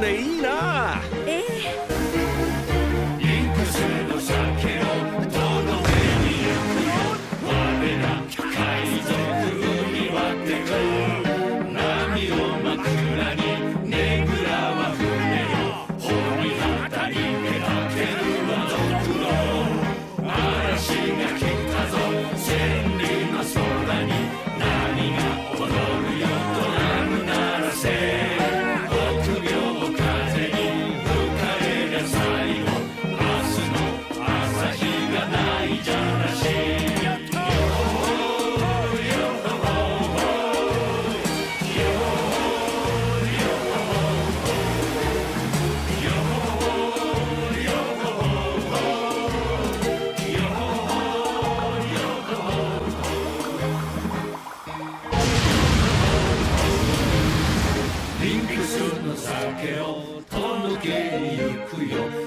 船いいな。ええ。の酒をどの上に行くよ我ら海賊海はてく波を枕にけをと抜けゆくよ。